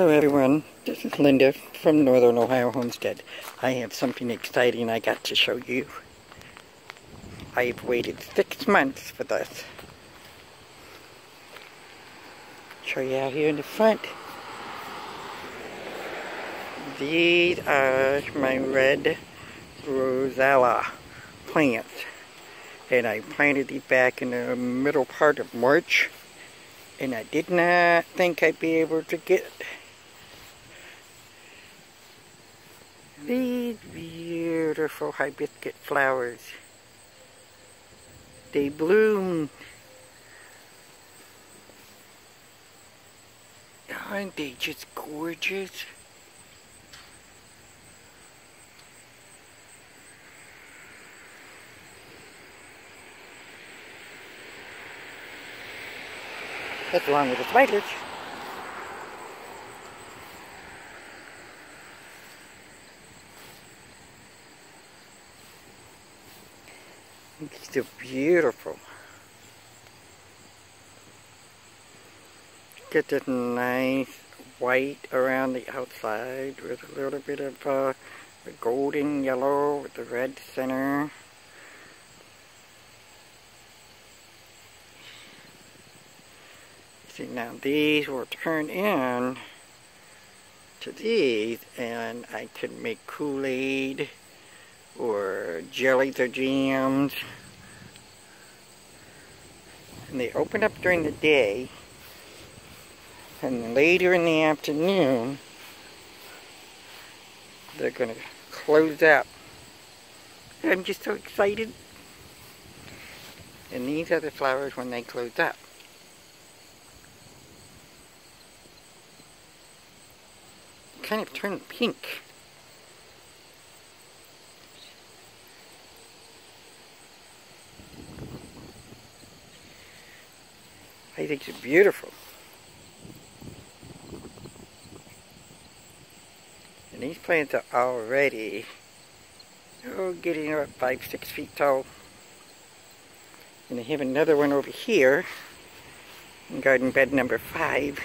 Hello everyone, this is Linda from Northern Ohio Homestead. I have something exciting I got to show you. I've waited six months for this. Show you out here in the front. These are my red Roselle plants. And I planted these back in the middle part of March and I did not think I'd be able to get these beautiful hibiscus flowers. They bloom. Aren't they just gorgeous? That's along with the spiders. They're beautiful. Get this nice white around the outside with a little bit of uh, golden yellow with the red center. See now these will turn in to these and I can make Kool-Aid or jellies or jams. And they open up during the day. And later in the afternoon, they're going to close up. I'm just so excited. And these are the flowers when they close up. Kind of turn pink. I think it's beautiful. And these plants are already oh, getting about five, six feet tall. And I have another one over here in garden bed number five.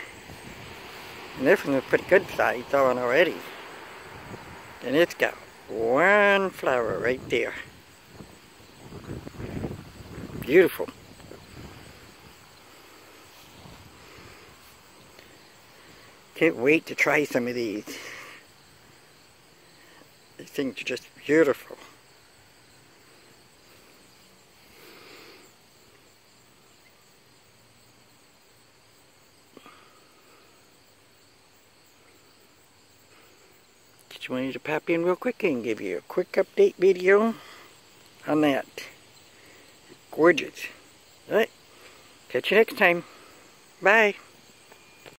And this one's a pretty good size on already. And it's got one flower right there. Beautiful. Can't wait to try some of these. These things are just beautiful. Just wanted to pop in real quick and give you a quick update video on that. Gorgeous. Alright, catch you next time. Bye.